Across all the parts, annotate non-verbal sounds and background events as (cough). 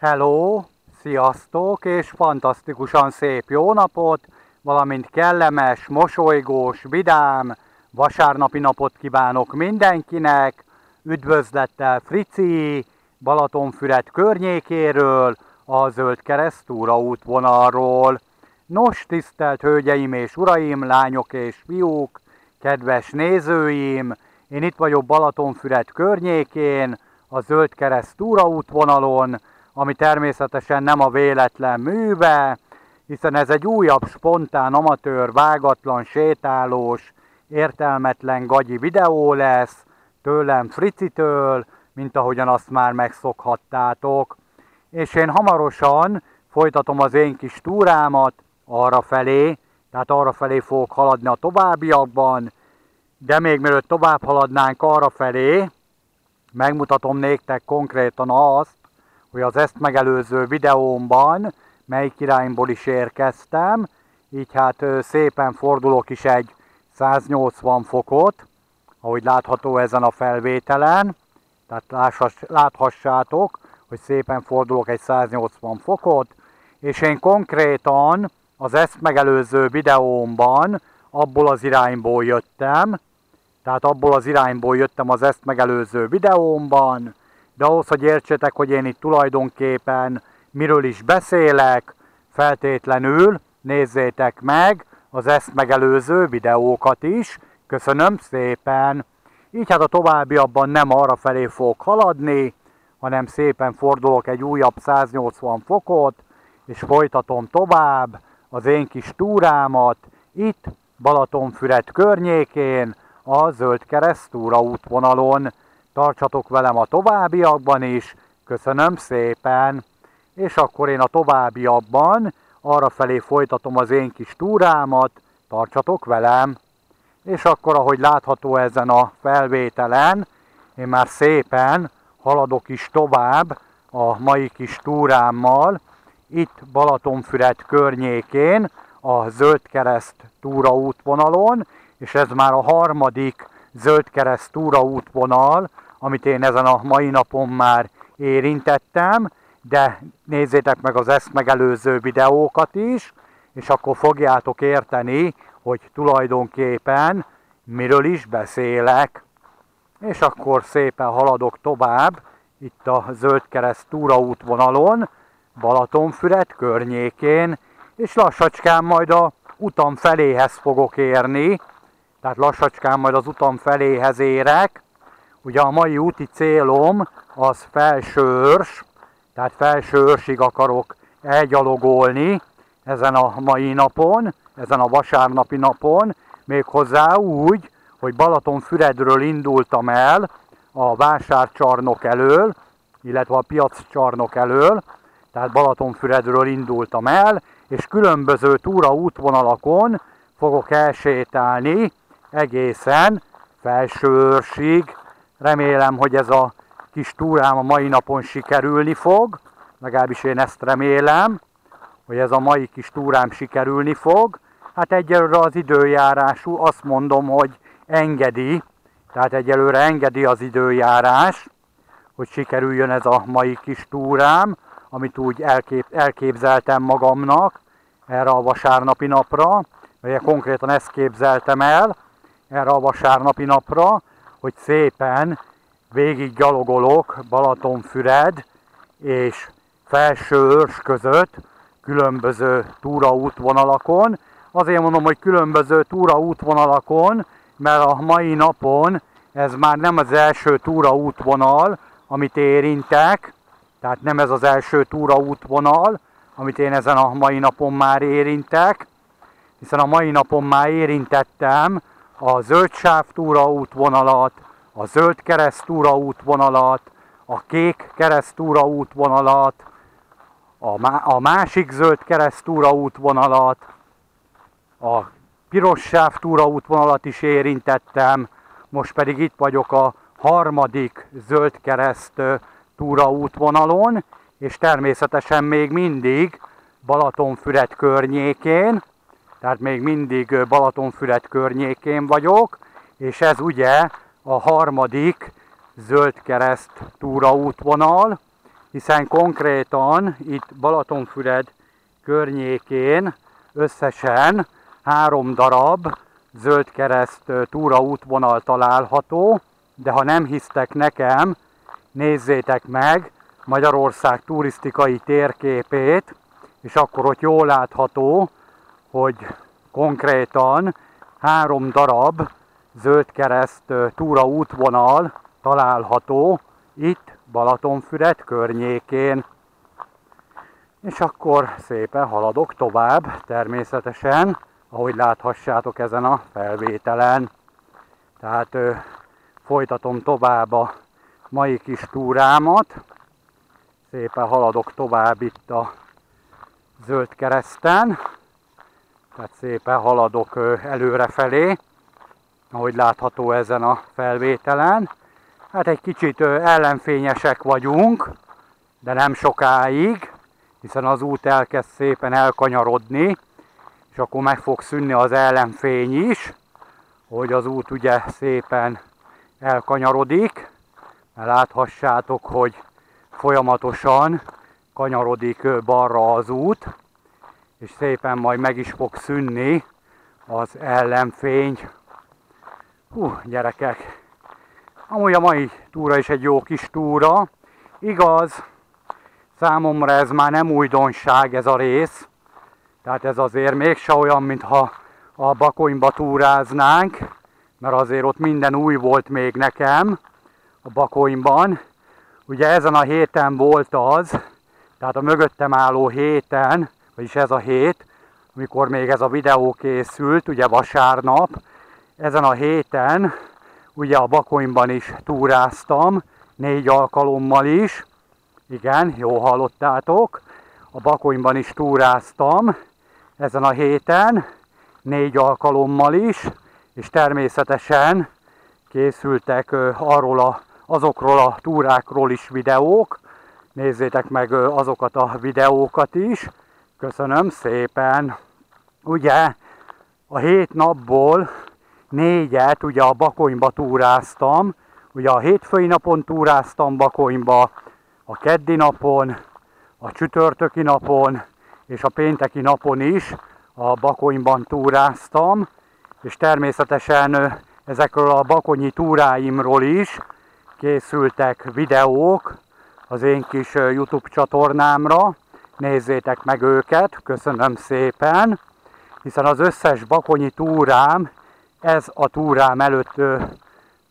Hello, sziasztok, és fantasztikusan szép jó napot, valamint kellemes, mosolygós, vidám, vasárnapi napot kívánok mindenkinek, üdvözlettel Frici, Balatonfüred környékéről, a Zöld Keresztúra útvonalról. Nos, tisztelt hölgyeim és uraim, lányok és fiúk, kedves nézőim, én itt vagyok Balatonfüred környékén, a Zöld Kereszt útvonalon, ami természetesen nem a véletlen műve, hiszen ez egy újabb, spontán, amatőr, vágatlan, sétálós, értelmetlen gagyi videó lesz, tőlem Fricitől, mint ahogyan azt már megszokhattátok. És én hamarosan folytatom az én kis túrámat arra felé, tehát arra felé fogok haladni a továbbiakban, de még mielőtt tovább haladnánk arra felé, megmutatom néktek konkrétan azt, hogy az ezt megelőző videómban melyik irányból is érkeztem, így hát szépen fordulok is egy 180 fokot, ahogy látható ezen a felvételen, tehát láthassátok, hogy szépen fordulok egy 180 fokot, és én konkrétan az ezt megelőző videómban abból az irányból jöttem, tehát abból az irányból jöttem az ezt megelőző videómban, de ahhoz, hogy értsétek, hogy én itt tulajdonképpen miről is beszélek, feltétlenül nézzétek meg az ezt megelőző videókat is. Köszönöm szépen! Így hát a továbbiabban nem arra felé fogok haladni, hanem szépen fordulok egy újabb 180 fokot, és folytatom tovább az én kis túrámat itt Balatonfüred környékén, a Zöld Keresztúra útvonalon. Tartsatok velem a továbbiakban is, köszönöm szépen! És akkor én a továbbiakban arra felé folytatom az én kis túrámat, tartsatok velem! És akkor, ahogy látható ezen a felvételen, én már szépen haladok is tovább a mai kis túrámmal, itt Balatonfüred környékén, a Zöldkereszt túraútvonalon, és ez már a harmadik Zöldkereszt túraútvonal, amit én ezen a mai napon már érintettem, de nézzétek meg az ezt megelőző videókat is, és akkor fogjátok érteni, hogy tulajdonképpen miről is beszélek. És akkor szépen haladok tovább, itt a Zöldkereszt túraútvonalon, Balatonfüred környékén, és lassacskán majd a utam feléhez fogok érni, tehát lassacskán majd az utam feléhez érek. Ugye a mai úti célom az felsőrs, tehát felsőrsig akarok elgyalogolni ezen a mai napon, ezen a vasárnapi napon, méghozzá úgy, hogy Balatonfüredről indultam el a vásárcsarnok elől, illetve a piaccsarnok elől, tehát Balatonfüredről indultam el, és különböző túra útvonalakon fogok elsétálni egészen felsőrsig. Remélem, hogy ez a kis túrám a mai napon sikerülni fog, legalábbis én ezt remélem, hogy ez a mai kis túrám sikerülni fog. Hát egyelőre az időjárású azt mondom, hogy engedi, tehát egyelőre engedi az időjárás, hogy sikerüljön ez a mai kis túrám, amit úgy elkép, elképzeltem magamnak erre a vasárnapi napra, vagy konkrétan ezt képzeltem el erre a vasárnapi napra, hogy szépen végig gyalogolok Balatonfüred és Felsőörs között különböző túraútvonalakon. Azért mondom, hogy különböző túraútvonalakon, mert a mai napon ez már nem az első túraútvonal, amit érintek, tehát nem ez az első túraútvonal, amit én ezen a mai napon már érintek, hiszen a mai napon már érintettem a zöld sávtúra útvonalat, a zöld keresztúra útvonalat, a kék keresztúra útvonalat, a, má a másik zöld keresztúra útvonalat, a piros sávtúra útvonalat is érintettem, most pedig itt vagyok a harmadik zöld kereszt túraútvonalon, és természetesen még mindig Balatonfüred környékén, tehát még mindig Balatonfüred környékén vagyok, és ez ugye a harmadik zöld kereszt túraútvonal, hiszen konkrétan itt Balatonfüred környékén összesen három darab zöldkereszt túra útvonal található, de ha nem hisztek nekem, nézzétek meg Magyarország turisztikai térképét, és akkor ott jól látható, hogy konkrétan három darab zöldkereszt túra útvonal található itt Balatonfüred környékén. És akkor szépen haladok tovább, természetesen, ahogy láthassátok ezen a felvételen. Tehát ö, folytatom tovább a mai kis túrámat. Szépen haladok tovább itt a zöld kereszten. Tehát szépen haladok előrefelé, ahogy látható ezen a felvételen. Hát egy kicsit ellenfényesek vagyunk, de nem sokáig, hiszen az út elkezd szépen elkanyarodni, és akkor meg fog szűnni az ellenfény is, hogy az út ugye szépen elkanyarodik, mert láthassátok, hogy folyamatosan kanyarodik balra az út, és szépen majd meg is fog szűnni az ellenfény. Hú, gyerekek, amúgy a mai túra is egy jó kis túra. Igaz, számomra ez már nem újdonság ez a rész, tehát ez azért mégse olyan, mintha a Bakonyba túráznánk, mert azért ott minden új volt még nekem a Bakonyban. Ugye ezen a héten volt az, tehát a mögöttem álló héten, vagyis ez a hét, amikor még ez a videó készült, ugye vasárnap, ezen a héten ugye a Bakonyban is túráztam, négy alkalommal is, igen, jó hallottátok, a Bakonyban is túráztam, ezen a héten, négy alkalommal is, és természetesen készültek arról a, azokról a túrákról is videók. Nézzétek meg azokat a videókat is. Köszönöm szépen. Ugye a hét napból négyet ugye a Bakonyba túráztam. Ugye a hétfői napon túráztam Bakonyba, a keddi napon, a csütörtöki napon, és a pénteki napon is a Bakonyban túráztam, és természetesen ezekről a bakonyi túráimról is készültek videók az én kis YouTube csatornámra. Nézzétek meg őket, köszönöm szépen, hiszen az összes bakonyi túrám, ez a túrám előtt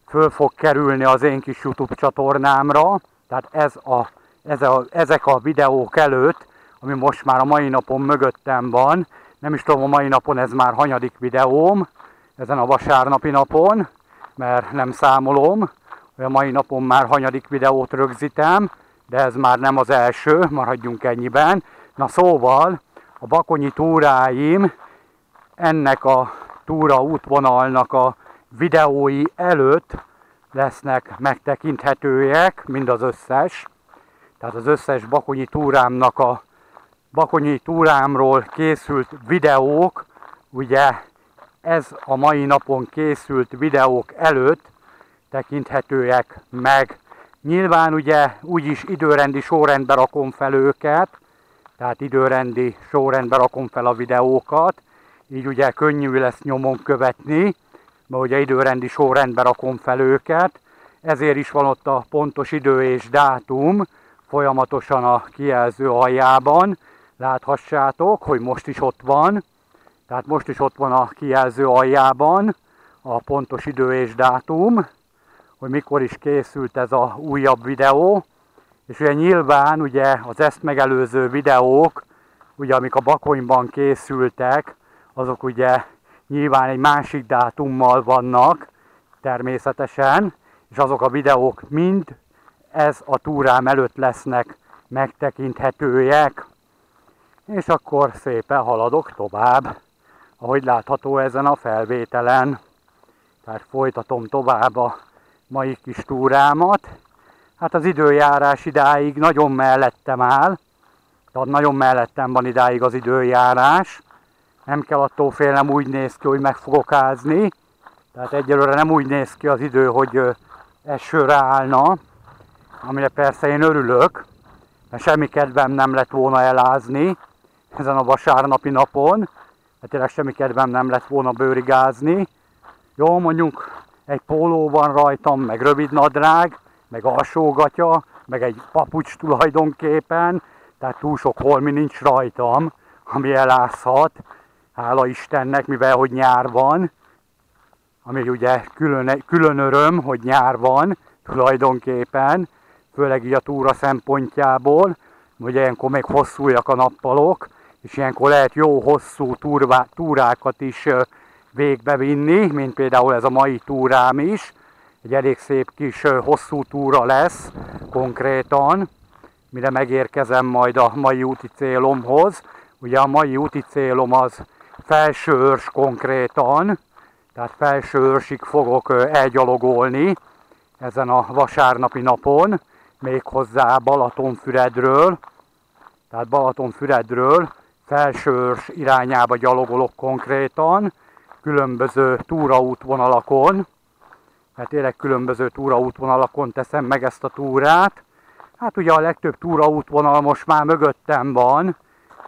föl fog kerülni az én kis YouTube csatornámra, tehát ez a, ez a, ezek a videók előtt ami most már a mai napon mögöttem van. Nem is tudom, a mai napon ez már hanyadik videóm, ezen a vasárnapi napon, mert nem számolom, hogy a mai napon már hanyadik videót rögzítem, de ez már nem az első, maradjunk ennyiben. Na szóval, a bakonyi túráim ennek a túra útvonalnak a videói előtt lesznek megtekinthetőek, mind az összes. Tehát az összes bakonyi túrámnak a bakonyi túrámról készült videók, ugye ez a mai napon készült videók előtt tekinthetőek meg. Nyilván ugye úgyis időrendi sorrendbe rakom fel őket, tehát időrendi sorrendbe rakom fel a videókat, így ugye könnyű lesz nyomon követni, mert ugye időrendi sorrendbe rakom fel őket, ezért is van ott a pontos idő és dátum folyamatosan a kijelző aljában, Láthassátok, hogy most is ott van, tehát most is ott van a kijelző aljában a pontos idő és dátum, hogy mikor is készült ez a újabb videó, és ugye nyilván ugye az ezt megelőző videók, ugye amik a Bakonyban készültek, azok ugye nyilván egy másik dátummal vannak természetesen, és azok a videók mind ez a túrám előtt lesznek megtekinthetőek. És akkor szépen haladok tovább, ahogy látható ezen a felvételen. Tehát folytatom tovább a mai kis túrámat. Hát az időjárás idáig nagyon mellettem áll, tehát nagyon mellettem van idáig az időjárás. Nem kell attól félnem, úgy néz ki, hogy meg fogok ázni. Tehát egyelőre nem úgy néz ki az idő, hogy esőre állna, amire persze én örülök, mert semmi kedvem nem lett volna elázni ezen a vasárnapi napon, hát tényleg semmi kedvem nem lett volna bőrigázni. Jó, mondjuk egy póló van rajtam, meg rövid nadrág, meg alsógatya, meg egy papucs tulajdonképpen, tehát túl sok holmi nincs rajtam, ami elázhat, hála Istennek, mivel hogy nyár van, ami ugye külön, külön öröm, hogy nyár van tulajdonképpen, főleg így a túra szempontjából, ugye ilyenkor még hosszújak a nappalok, és ilyenkor lehet jó hosszú túrvá, túrákat is végbevinni, mint például ez a mai túrám is. Egy elég szép kis hosszú túra lesz konkrétan, mire megérkezem majd a mai úti célomhoz. Ugye a mai úti célom az felsőörs konkrétan, tehát felsőörsig fogok elgyalogolni ezen a vasárnapi napon, méghozzá Balatonfüredről, tehát Balatonfüredről felsőörs irányába gyalogolok konkrétan, különböző túraútvonalakon, mert tényleg különböző túraútvonalakon teszem meg ezt a túrát. Hát ugye a legtöbb túraútvonal most már mögöttem van,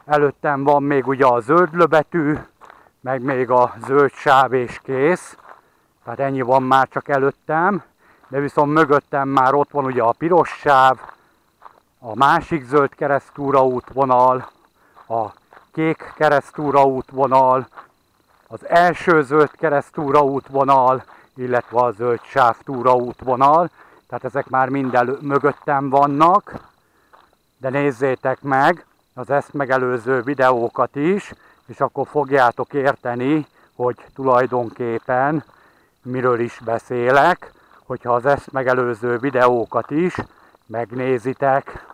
előttem van még ugye a zöld löbetű, meg még a zöld sáv és kész, tehát ennyi van már csak előttem, de viszont mögöttem már ott van ugye a piros sáv, a másik zöld keresztúra útvonal, a kék keresztúra útvonal, az első zöld keresztúra útvonal, illetve a zöld sávtúra útvonal, tehát ezek már minden mögöttem vannak, de nézzétek meg az ezt megelőző videókat is, és akkor fogjátok érteni, hogy tulajdonképpen miről is beszélek, hogyha az ezt megelőző videókat is megnézitek.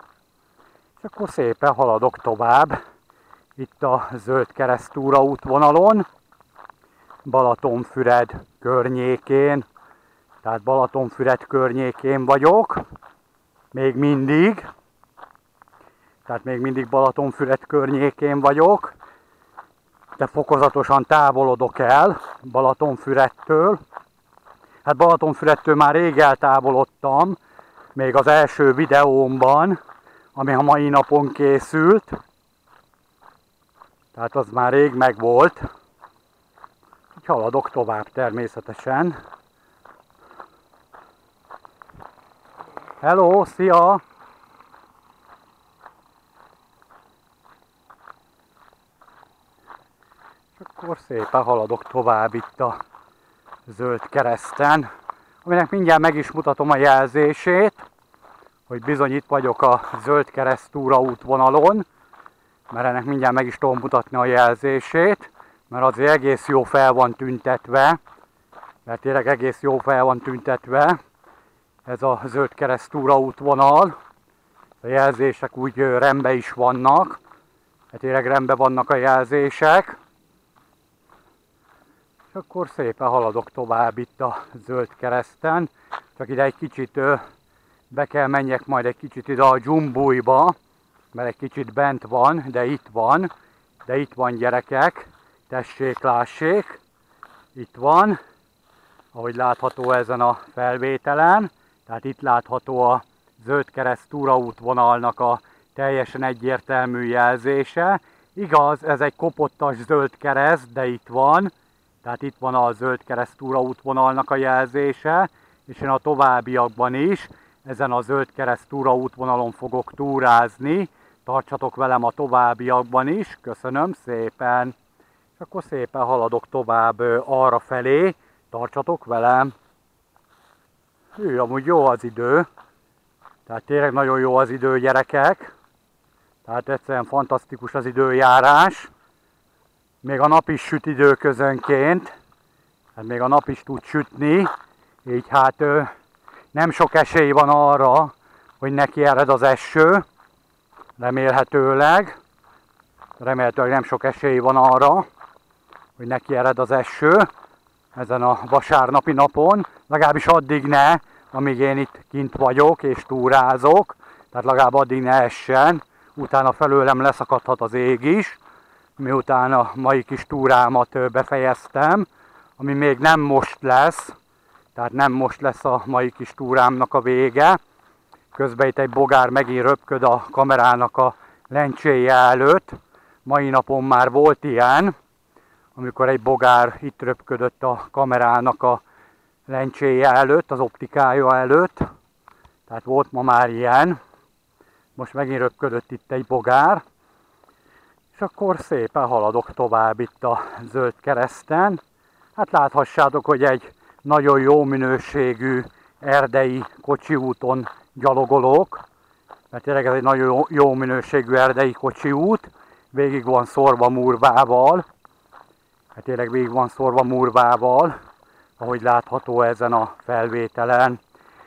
És akkor szépen haladok tovább itt a Zöld Keresztúra útvonalon, Balatonfüred környékén, tehát Balatonfüred környékén vagyok, még mindig, tehát még mindig Balatonfüred környékén vagyok, de fokozatosan távolodok el Balatonfüredtől. Hát Balatonfüredtől már rég eltávolodtam, még az első videómban, ami a mai napon készült. Tehát az már rég megvolt. Úgy haladok tovább természetesen. Hello, szia! És akkor szépen haladok tovább itt a zöld kereszten, aminek mindjárt meg is mutatom a jelzését, hogy bizony itt vagyok a zöld keresztúra útvonalon, mert ennek mindjárt meg is tudom mutatni a jelzését, mert azért egész jó fel van tüntetve, mert tényleg egész jó fel van tüntetve. Ez a zöld keresztúra útvonal. A jelzések úgy rendben is vannak, hát tényleg rendben vannak a jelzések. És akkor szépen haladok tovább itt a zöld kereszten, csak ide egy kicsit be kell menjek majd egy kicsit ide a dzsumbújba, mert egy kicsit bent van, de itt van, de itt van gyerekek, tessék, lássék, itt van, ahogy látható ezen a felvételen, tehát itt látható a zöld kereszt túraútvonalnak a teljesen egyértelmű jelzése. Igaz, ez egy kopottas zöld kereszt, de itt van, tehát itt van a zöld kereszt túraútvonalnak a jelzése, és én a továbbiakban is ezen a zöld kereszt túraútvonalon fogok túrázni, Tartsatok velem a továbbiakban is, köszönöm szépen. És akkor szépen haladok tovább arra felé, tartsatok velem. Ő, amúgy jó az idő. Tehát tényleg nagyon jó az idő, gyerekek. Tehát egyszerűen fantasztikus az időjárás. Még a nap is süt időközönként. Hát még a nap is tud sütni. Így hát nem sok esély van arra, hogy neki ered az eső remélhetőleg, remélhetőleg nem sok esély van arra, hogy neki ered az eső ezen a vasárnapi napon, legalábbis addig ne, amíg én itt kint vagyok és túrázok, tehát legalább addig ne essen, utána felőlem leszakadhat az ég is, miután a mai kis túrámat befejeztem, ami még nem most lesz, tehát nem most lesz a mai kis túrámnak a vége, Közben itt egy bogár megint röpköd a kamerának a lencséje előtt. Mai napon már volt ilyen, amikor egy bogár itt röpködött a kamerának a lencséje előtt, az optikája előtt. Tehát volt ma már ilyen. Most megint röpködött itt egy bogár. És akkor szépen haladok tovább itt a zöld kereszten. Hát láthassátok, hogy egy nagyon jó minőségű erdei kocsi úton gyalogolok, mert tényleg ez egy nagyon jó minőségű erdei kocsi út, végig van szorva murvával, hát tényleg végig van szorva murvával, ahogy látható ezen a felvételen,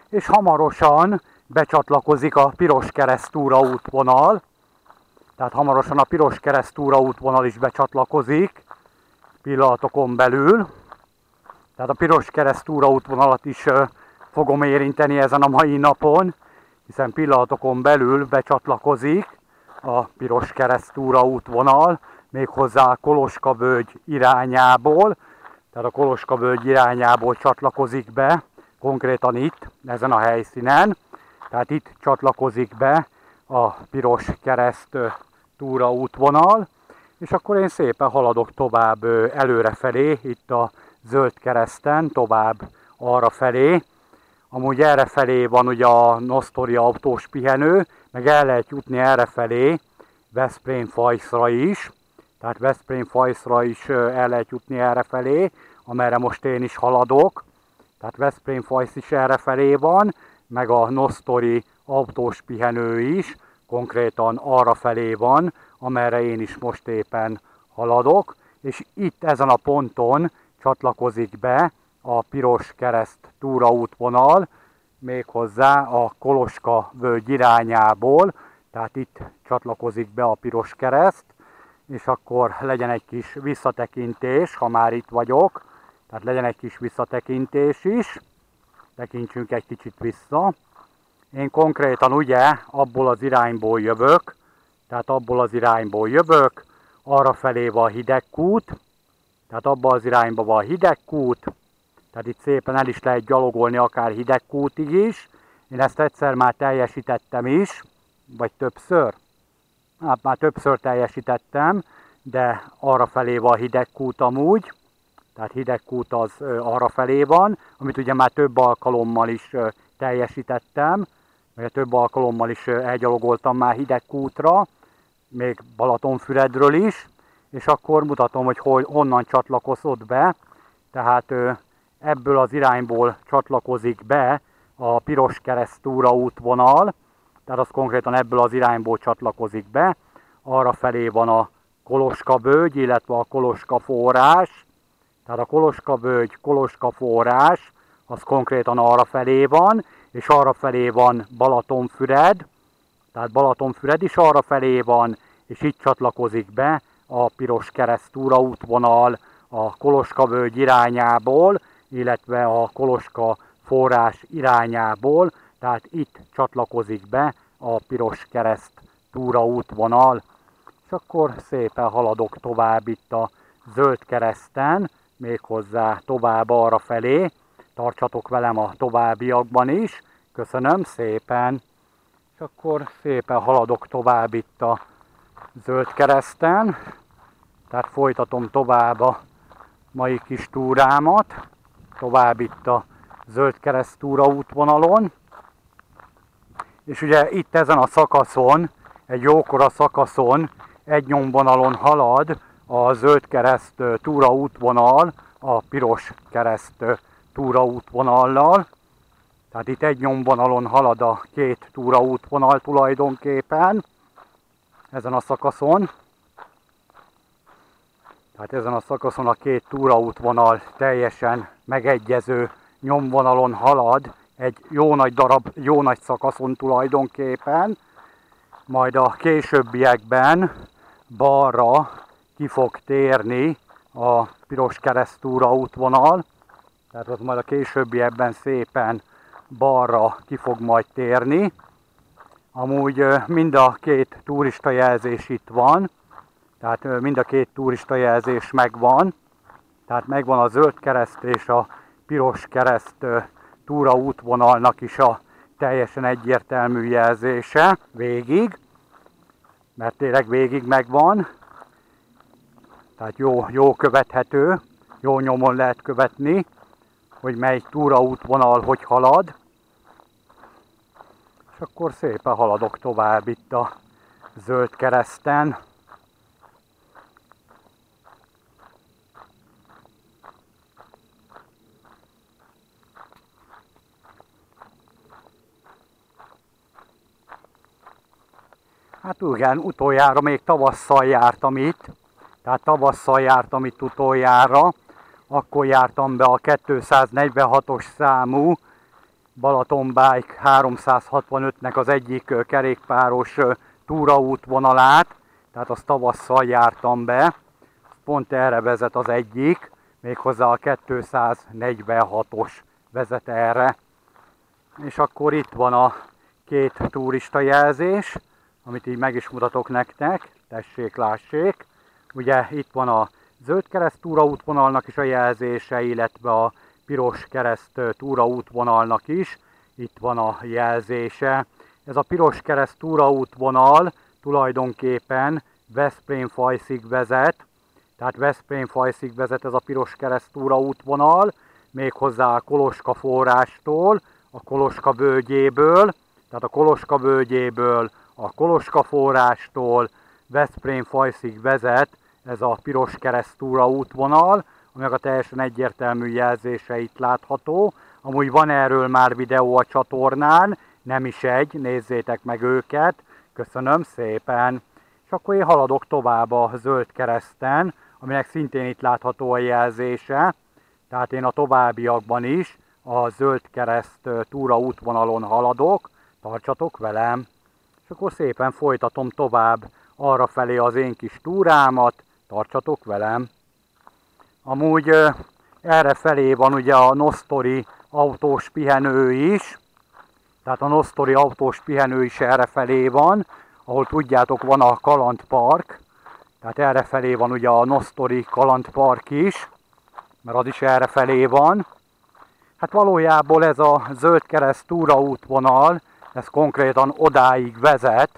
és hamarosan becsatlakozik a piros keresztúra útvonal, tehát hamarosan a piros keresztúra útvonal is becsatlakozik pillanatokon belül. Tehát a piros keresztúra útvonalat is fogom érinteni ezen a mai napon, hiszen pillanatokon belül becsatlakozik a piros keresztúra útvonal, méghozzá Koloska völgy irányából, tehát a Koloska völgy irányából csatlakozik be, konkrétan itt, ezen a helyszínen, tehát itt csatlakozik be a piros kereszt túra útvonal, és akkor én szépen haladok tovább előre felé, itt a zöld kereszten, tovább arra felé. Amúgy erre felé van ugye a Nostori autós pihenő, meg el lehet jutni erre felé, Veszprém fajszra is, tehát Veszprém fajszra is el lehet jutni erre felé, amerre most én is haladok. Tehát Veszprém fajsz is erre felé van, meg a Nostori autós pihenő is, konkrétan arra felé van, amerre én is most éppen haladok, és itt ezen a ponton csatlakozik be a piros kereszt túraútvonal, méghozzá a Koloska völgy irányából, tehát itt csatlakozik be a piros kereszt, és akkor legyen egy kis visszatekintés, ha már itt vagyok, tehát legyen egy kis visszatekintés is, tekintsünk egy kicsit vissza. Én konkrétan ugye abból az irányból jövök, tehát abból az irányból jövök, arra felé van a hidegkút, tehát abban az irányba van a hidegkút, tehát itt szépen el is lehet gyalogolni akár hidegkútig is. Én ezt egyszer már teljesítettem is, vagy többször. Hát már többször teljesítettem, de arra felé van hidegkút amúgy, tehát hidegkút az arra felé van, amit ugye már több alkalommal is teljesítettem, mert több alkalommal is elgyalogoltam már hidegkútra, még Balatonfüredről is, és akkor mutatom, hogy hol, honnan csatlakozott be. Tehát ebből az irányból csatlakozik be a Piros Keresztúra útvonal, tehát az konkrétan ebből az irányból csatlakozik be. Arra felé van a Koloska bőgy, illetve a Koloska forrás. Tehát a Koloska bőgy, Koloska forrás, az konkrétan arra felé van, és arra felé van Balatonfüred, tehát Balatonfüred is arra felé van, és itt csatlakozik be a Piros Keresztúra útvonal a Koloska völgy irányából, illetve a Koloska forrás irányából, tehát itt csatlakozik be a Piros Kereszt túra útvonal. És akkor szépen haladok tovább itt a zöld kereszten, méghozzá tovább arra felé. Tartsatok velem a továbbiakban is. Köszönöm szépen! És akkor szépen haladok tovább itt a zöld kereszten, tehát folytatom tovább a mai kis túrámat, tovább itt a zöld kereszt túra útvonalon, és ugye itt ezen a szakaszon, egy jókora szakaszon, egy nyomvonalon halad a zöld kereszt túra útvonal a piros kereszt túra útvonallal, tehát itt egy nyomvonalon halad a két túraútvonal tulajdonképpen, ezen a szakaszon. Tehát ezen a szakaszon a két túraútvonal teljesen megegyező nyomvonalon halad, egy jó nagy darab, jó nagy szakaszon tulajdonképpen, majd a későbbiekben balra ki fog térni a piros keresztúra útvonal, tehát az majd a későbbiekben szépen balra ki fog majd térni. Amúgy mind a két turista jelzés itt van, tehát mind a két turista jelzés megvan, tehát megvan a zöld kereszt és a piros kereszt túra útvonalnak is a teljesen egyértelmű jelzése végig, mert tényleg végig megvan, tehát jó, jó követhető, jó nyomon lehet követni, hogy mely túraútvonal hogy halad. És akkor szépen haladok tovább itt a zöld kereszten. Hát igen, utoljára még tavasszal jártam itt, tehát tavasszal jártam itt utoljára, akkor jártam be a 246-os számú Balaton Bike 365-nek az egyik kerékpáros túraútvonalát, tehát azt tavasszal jártam be, pont erre vezet az egyik, méghozzá a 246-os vezet erre. És akkor itt van a két turista jelzés, amit így meg is mutatok nektek, tessék, lássék. Ugye itt van a zöld kereszt túraútvonalnak is a jelzése, illetve a piros kereszt túraútvonalnak is. Itt van a jelzése. Ez a piros kereszt túraútvonal tulajdonképpen Veszprém fajszig vezet, tehát Veszprém fajszig vezet ez a piros kereszt túraútvonal, méghozzá a Koloska forrástól, a Koloska völgyéből, tehát a Koloska völgyéből, a Koloska forrástól Veszprém fajszig vezet ez a piros keresztúra útvonal, aminek a teljesen egyértelmű jelzése itt látható. Amúgy van erről már videó a csatornán, nem is egy, nézzétek meg őket. Köszönöm szépen! És akkor én haladok tovább a zöld kereszten, aminek szintén itt látható a jelzése. Tehát én a továbbiakban is a zöld kereszt túra útvonalon haladok, tartsatok velem! És akkor szépen folytatom tovább arra felé az én kis túrámat, tartsatok velem. Amúgy erre felé van ugye a Nostori autós pihenő is, tehát a Nostori autós pihenő is erre felé van, ahol tudjátok van a kalandpark, tehát erre felé van ugye a Nostori kalandpark is, mert az is erre felé van. Hát valójában ez a zöld kereszt túraútvonal, ez konkrétan odáig vezet,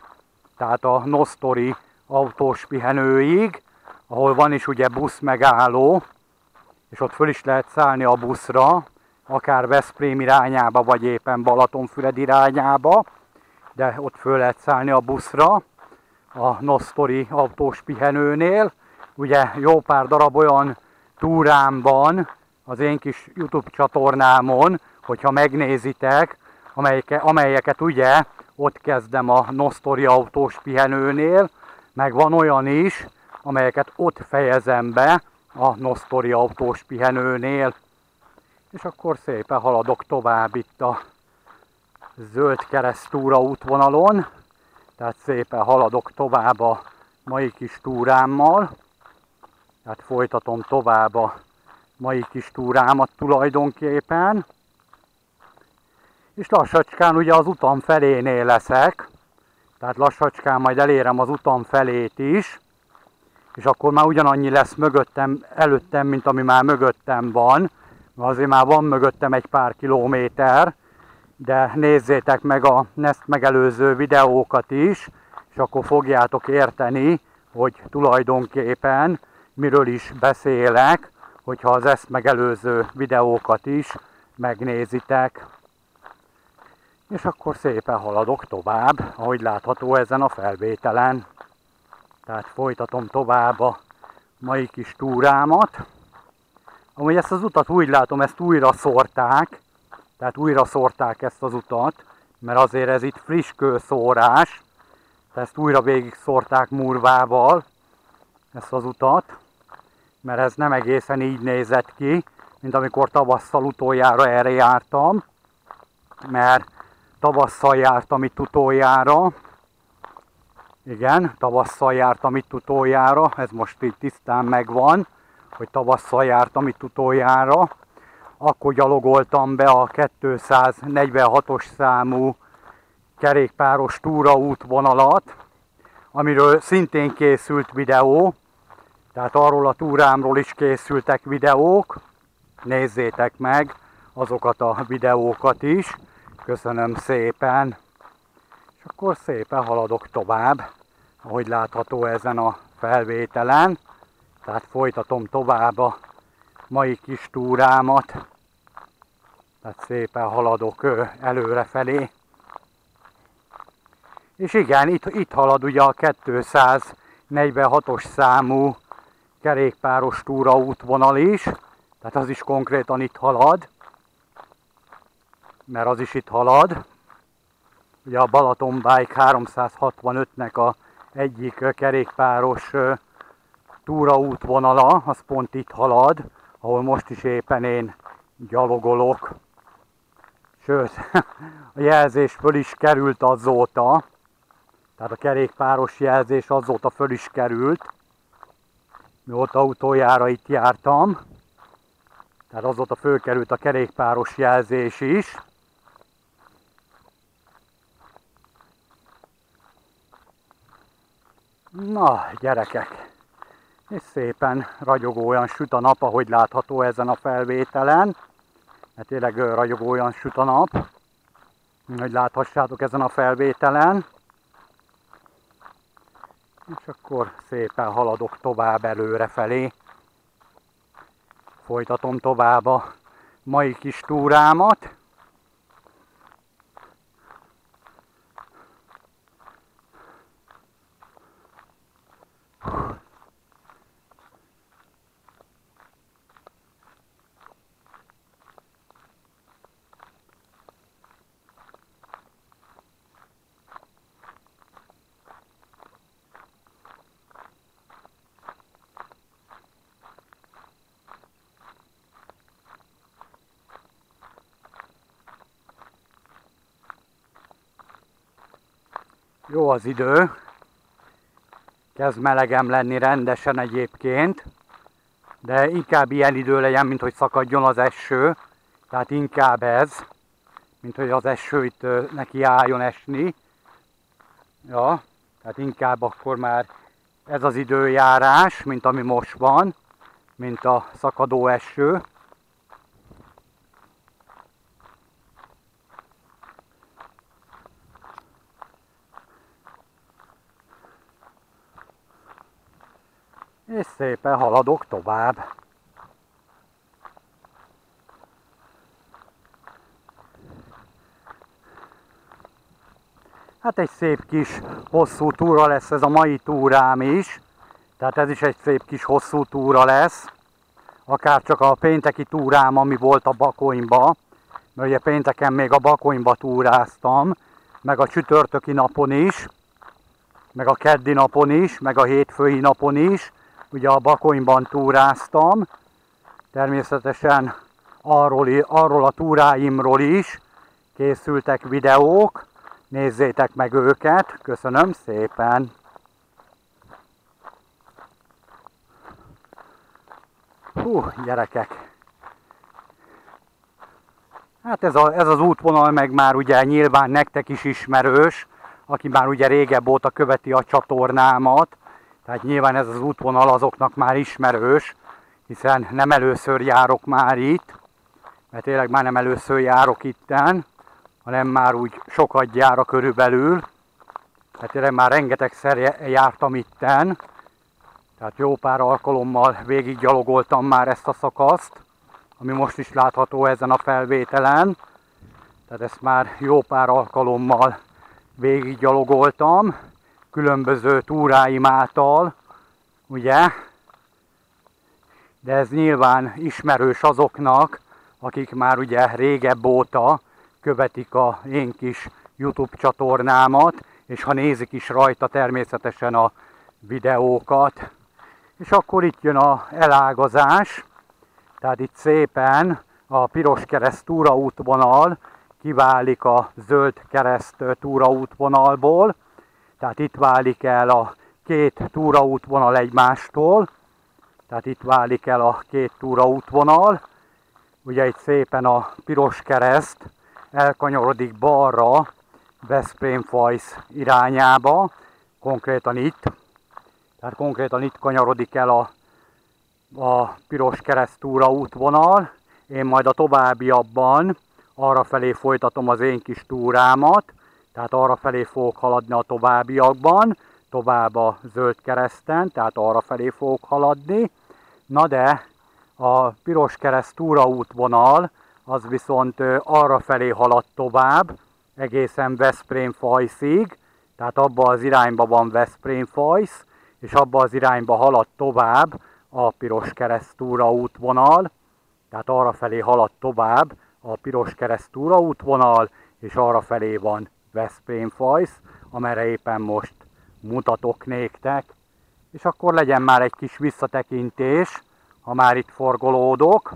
tehát a Nostori autós pihenőig, ahol van is ugye busz megálló, és ott föl is lehet szállni a buszra, akár Veszprém irányába, vagy éppen Balatonfüred irányába, de ott föl lehet szállni a buszra, a Nostori autós pihenőnél. Ugye jó pár darab olyan túrámban az én kis YouTube csatornámon, hogyha megnézitek, amelyeket, amelyeket ugye ott kezdem a Nostori autós pihenőnél, meg van olyan is, amelyeket ott fejezem be a Nostori autós pihenőnél. És akkor szépen haladok tovább itt a zöld keresztúra útvonalon, tehát szépen haladok tovább a mai kis túrámmal, tehát folytatom tovább a mai kis túrámat tulajdonképpen. És lassacskán ugye az utam felénél leszek, tehát lassacskán majd elérem az utam felét is, és akkor már ugyanannyi lesz mögöttem, előttem, mint ami már mögöttem van, azért már van mögöttem egy pár kilométer, de nézzétek meg a ezt megelőző videókat is, és akkor fogjátok érteni, hogy tulajdonképpen miről is beszélek, hogyha az ezt megelőző videókat is megnézitek. És akkor szépen haladok tovább, ahogy látható ezen a felvételen. Tehát folytatom tovább a mai kis túrámat. Amúgy ezt az utat úgy látom, ezt újra szórták, tehát újra szórták ezt az utat, mert azért ez itt friss kőszórás, tehát ezt újra végig szórták murvával, ezt az utat, mert ez nem egészen így nézett ki, mint amikor tavasszal utoljára erre jártam, mert tavasszal jártam itt utoljára, igen, tavasszal jártam itt utoljára, ez most így tisztán megvan, hogy tavasszal jártam itt utoljára. Akkor gyalogoltam be a 246-os számú kerékpáros túraútvonalat, amiről szintén készült videó, tehát arról a túrámról is készültek videók, nézzétek meg azokat a videókat is, Köszönöm szépen. És akkor szépen haladok tovább, ahogy látható ezen a felvételen. Tehát folytatom tovább a mai kis túrámat. Tehát szépen haladok előre felé. És igen, itt, itt halad ugye a 246-os számú kerékpáros túraútvonal is, tehát az is konkrétan itt halad, mert az is itt halad. Ugye a Balaton Bike 365-nek a egyik kerékpáros túraútvonala, az pont itt halad, ahol most is éppen én gyalogolok. Sőt, (laughs) a jelzés föl is került azóta, tehát a kerékpáros jelzés azóta föl is került, mióta utoljára itt jártam. Tehát azóta fölkerült a kerékpáros jelzés is. Na, gyerekek! És szépen ragyogóan süt a nap, ahogy látható ezen a felvételen. Mert tényleg ragyogóan süt a nap, hogy láthassátok ezen a felvételen. És akkor szépen haladok tovább előre felé. Folytatom tovább a mai kis túrámat. Jó az idő. Kezd melegem lenni rendesen egyébként. De inkább ilyen idő legyen, mint hogy szakadjon az eső. Tehát inkább ez, mint hogy az eső itt neki álljon esni. Ja, tehát inkább akkor már ez az időjárás, mint ami most van, mint a szakadó eső. És szépen haladok tovább. Hát egy szép kis hosszú túra lesz ez a mai túrám is. Tehát ez is egy szép kis hosszú túra lesz. Akár csak a pénteki túrám, ami volt a Bakonyba. Mert ugye pénteken még a Bakonyba túráztam. Meg a csütörtöki napon is. Meg a keddi napon is. Meg a hétfői napon is ugye a Bakonyban túráztam, természetesen arról, arról a túráimról is készültek videók, nézzétek meg őket, köszönöm szépen! Hú, gyerekek! Hát ez, a, ez az útvonal meg már ugye nyilván nektek is ismerős, aki már ugye régebb óta követi a csatornámat, tehát nyilván ez az útvonal azoknak már ismerős, hiszen nem először járok már itt, mert tényleg már nem először járok itten, hanem már úgy sokat gyára körülbelül. Tehát tényleg már rengetegszer jártam itten, tehát jó pár alkalommal végiggyalogoltam már ezt a szakaszt, ami most is látható ezen a felvételen. Tehát ezt már jó pár alkalommal végiggyalogoltam különböző túráim által, ugye? De ez nyilván ismerős azoknak, akik már ugye régebb óta követik a én kis YouTube csatornámat, és ha nézik is rajta természetesen a videókat. És akkor itt jön a elágazás, tehát itt szépen a piros kereszt túraútvonal kiválik a zöld kereszt túraútvonalból, tehát itt válik el a két túraútvonal egymástól, tehát itt válik el a két túraútvonal, ugye itt szépen a piros kereszt elkanyarodik balra Veszprém Fajsz irányába, konkrétan itt, tehát konkrétan itt kanyarodik el a, a piros kereszt túraútvonal, én majd a továbbiabban arra felé folytatom az én kis túrámat, tehát arra felé fogok haladni a továbbiakban, tovább a zöld kereszten, tehát arra felé fogok haladni. Na de a piros kereszt túraútvonal az viszont arra felé halad tovább, egészen Veszprém fajszig, tehát abba az irányba van Veszprém fajsz, és abba az irányba halad tovább a piros kereszt túraútvonal, tehát arra felé halad tovább a piros kereszt túraútvonal, és arra felé van Veszprém fajsz, amire éppen most mutatok néktek. És akkor legyen már egy kis visszatekintés, ha már itt forgolódok.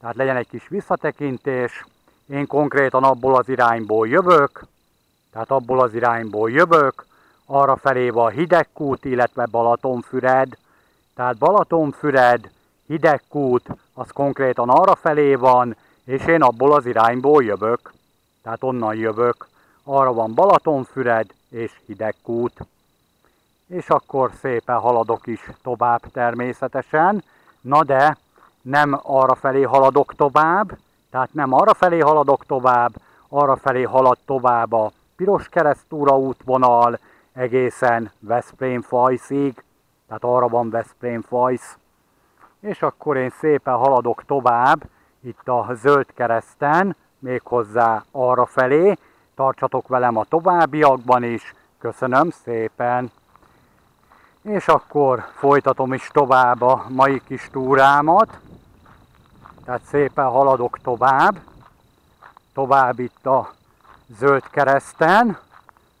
Tehát legyen egy kis visszatekintés. Én konkrétan abból az irányból jövök, tehát abból az irányból jövök, arra felé van Hidegkút, illetve Balatonfüred. Tehát Balatonfüred, Hidegkút, az konkrétan arra felé van, és én abból az irányból jövök. Tehát onnan jövök. Arra van Balatonfüred és Hidegkút. És akkor szépen haladok is tovább természetesen. Na de nem arra felé haladok tovább, tehát nem arra felé haladok tovább, arra felé halad tovább a piros keresztúra útvonal egészen Veszprém fajszig, tehát arra van Veszprém fajsz. És akkor én szépen haladok tovább, itt a zöld kereszten, méghozzá arra felé. Tartsatok velem a továbbiakban is. Köszönöm szépen! És akkor folytatom is tovább a mai kis túrámat. Tehát szépen haladok tovább. Tovább itt a zöld kereszten.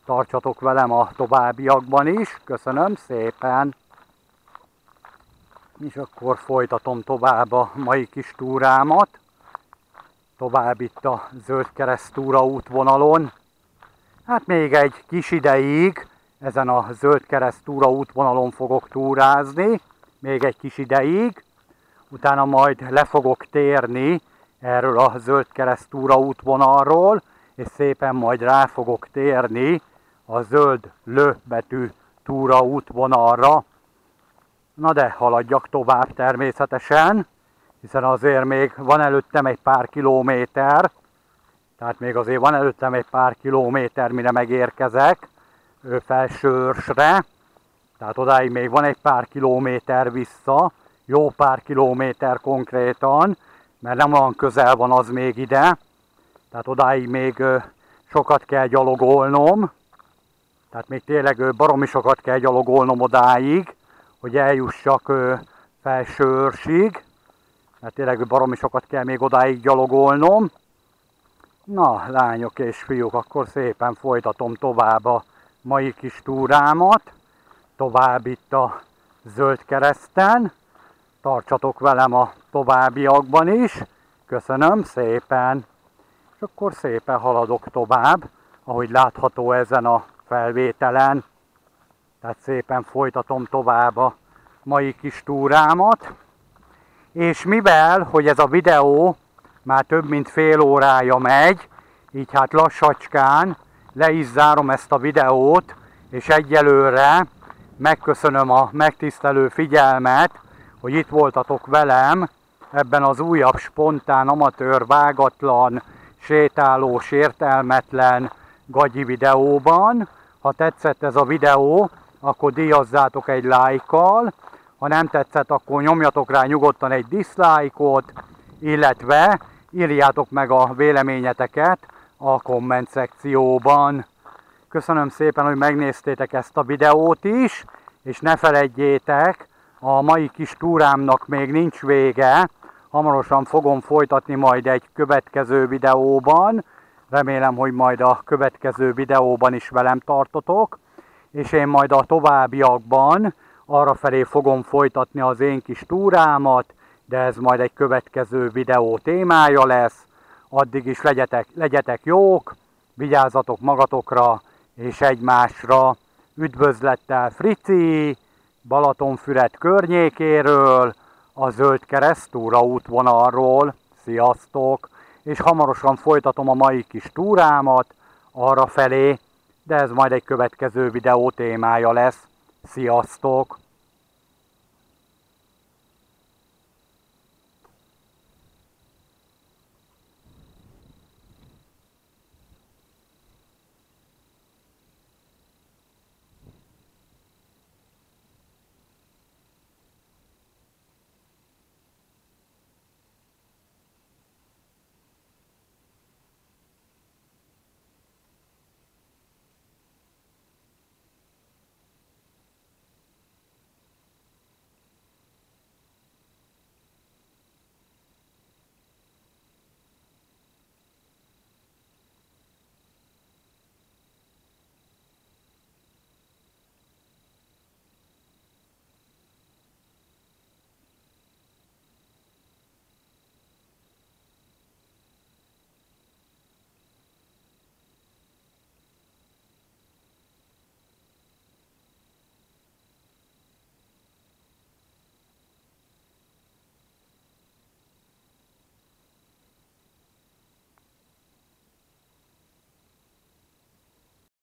Tartsatok velem a továbbiakban is. Köszönöm szépen! És akkor folytatom tovább a mai kis túrámat. Tovább itt a zöld kereszt túra útvonalon. Hát még egy kis ideig ezen a zöld kereszt túra útvonalon fogok túrázni, még egy kis ideig, utána majd le fogok térni erről a zöld kereszt túra útvonalról, és szépen majd rá fogok térni a zöld lő betű túra útvonalra. Na de haladjak tovább természetesen, hiszen azért még van előttem egy pár kilométer, tehát még azért van előttem egy pár kilométer, mire megérkezek felsőrsre, tehát odáig még van egy pár kilométer vissza, jó pár kilométer konkrétan, mert nem olyan közel van az még ide, tehát odáig még sokat kell gyalogolnom, tehát még tényleg baromi sokat kell gyalogolnom odáig, hogy eljussak felsőrsig, mert tényleg baromi sokat kell még odáig gyalogolnom. Na, lányok és fiúk, akkor szépen folytatom tovább a mai kis túrámat, tovább itt a zöld kereszten. Tartsatok velem a továbbiakban is. Köszönöm szépen! És akkor szépen haladok tovább, ahogy látható ezen a felvételen. Tehát szépen folytatom tovább a mai kis túrámat. És mivel, hogy ez a videó már több mint fél órája megy, így hát lassacskán le is zárom ezt a videót, és egyelőre megköszönöm a megtisztelő figyelmet, hogy itt voltatok velem ebben az újabb spontán, amatőr, vágatlan, sétálós, értelmetlen gagyi videóban. Ha tetszett ez a videó, akkor díjazzátok egy lájkkal, ha nem tetszett, akkor nyomjatok rá nyugodtan egy diszlájkot, illetve írjátok meg a véleményeteket a komment szekcióban. Köszönöm szépen, hogy megnéztétek ezt a videót is, és ne feledjétek, a mai kis túrámnak még nincs vége, hamarosan fogom folytatni majd egy következő videóban, remélem, hogy majd a következő videóban is velem tartotok, és én majd a továbbiakban arra felé fogom folytatni az én kis túrámat, de ez majd egy következő videó témája lesz. Addig is legyetek, legyetek jók, vigyázzatok magatokra és egymásra. Üdvözlettel Frici, Balatonfüred környékéről, a Zöld Keresztúra útvonalról. Sziasztok! És hamarosan folytatom a mai kis túrámat arra felé, de ez majd egy következő videó témája lesz. Sziasztok!